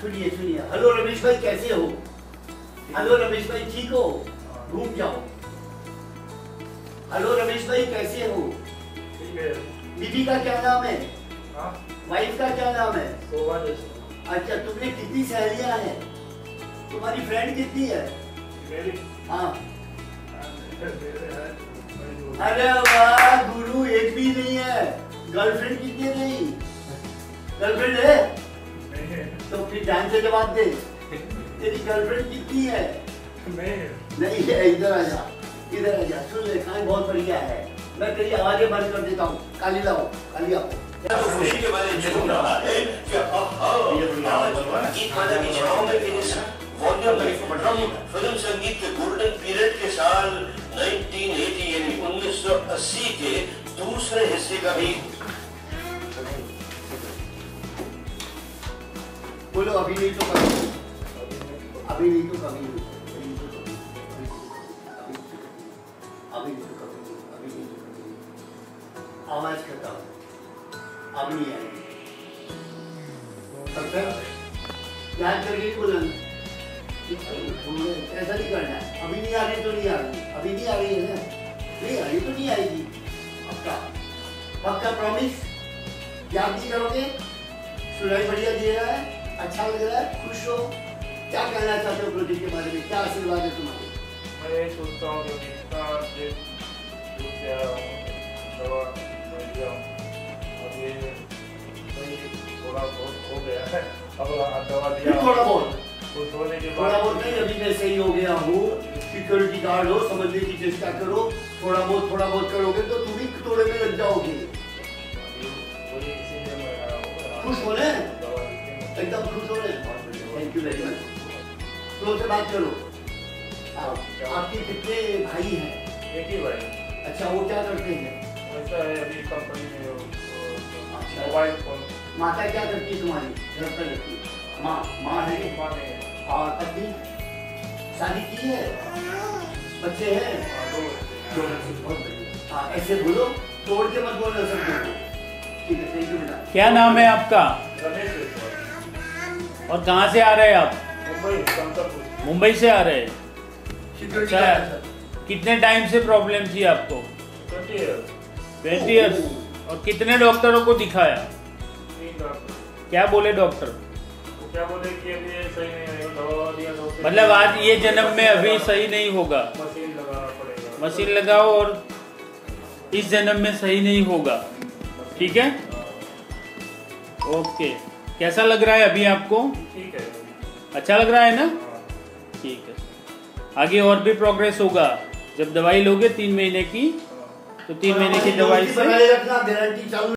सुनिए सुनिए। हेलो रमेश भाई कैसे हो? हेलो रमेश भाई ठीक हो? घूम जाओ। हेलो रमेश भाई कैसे हो? बीबी का क्या नाम है? हाँ? वाइफ का क्या नाम है? अच्छा तुमने कितनी सहेलियाँ हैं? तुम्हारी फ्रेंड कितनी है? हाँ। है अरे वाह गुरु एक भी नहीं है। गर्लफ्रेंड कितनी नहीं? गर्लफ्रेंड है? तो फिर ध्यान से जवाब दे। तेरी गर्लफ्रेंड कितनी है? नहीं है नहीं है इधर आ जा इधर आ जा। सुन ले खान बहुत बढ़िया है। मैं तेरी आवाज़ें बंद कर देता हूँ। काली लाओ काली आओ खुशी के बारे में ज़रूर रहा है कि अब गीत माला की छाओं में वॉल्यूम में फ़िल्म संगीत के गोल्डन पीरियड के साल 1980 यानी 1980 के दूसरे हिस्से का भी बोलो, अभी नहीं तो कभी। अभी नहीं तो कभी। नहीं अभी नहीं तो कभी। अभी नहीं तो कभी। आवाज़ खत्म। अब नहीं आएगी तब तक याद करके बोलना ऐसा नहीं करना। है अभी नहीं आ रही तो नहीं आ रही। अभी नहीं आ रही है ना। नहीं आ रही तो नहीं आएगी। पक्का। पक्का प्रॉमिस याद नहीं करोगे? सुनाई बढ़िया दे रहा है। हो क्या कहना चाहते हो प्रोजेक्ट के बारे में? क्या आशीर्वाद है तुम्हारे? मैं सोचता हूँ कि इतना देर दूर से आया हूँ दवा मैं लिया हूँ। अब ये थोड़ा बहुत हो गया है। अब दवा लिया थोड़ा बहुत? थोड़ा नहीं अभी मैं सही हो गया हूँ। सिक्योरिटी गार्ड हो समझने की चेष्टा करो। थोड़ा बहुत थोड़ा बहुत करोगे तो तुम भी थोड़े में लग जाओगे। खुश हो रहे एकदम खुश हो रहे thank you very much flow से बात करो। आपके कितने भाई हैं? एक ही भाई। अच्छा वो क्या करते हैं? अभी कंपनी में वो अच्छा। मोबाइल फ़ोन माता क्या करती है तुम्हारी? घर पर रहती है। माँ माँ है? माँ है। और पत्नी शादी की है? बच्चे हैं? हाँ, दो बहुत बढ़िया। हाँ ऐसे बोलो तोड़ के मत बोलना सब ठीक है थैंक यू क्या नाम है आपका? रमेश। और कहाँ से आ रहे हैं आप? मुंबई मुंबई से आ रहे हैं? अच्छा कितने टाइम से प्रॉब्लम थी आपको? ट्वेंटी ईयर्स और कितने डॉक्टरों को दिखाया? क्या बोले डॉक्टर? क्या बोले कि अभी ये सही नहीं है दवा दिया फिर मतलब आज ये जन्म में अभी सही नहीं होगा। मशीन लगाना पड़ेगा। मशीन लगाओ और इस जन्म में सही नहीं होगा। ठीक है। ओके। कैसा लग रहा है अभी आपको ठीक है अच्छा लग रहा है ना हाँ। ठीक है आगे और भी प्रोग्रेस होगा जब दवाई लोगे तीन महीने की तो तीन महीने की दवाई से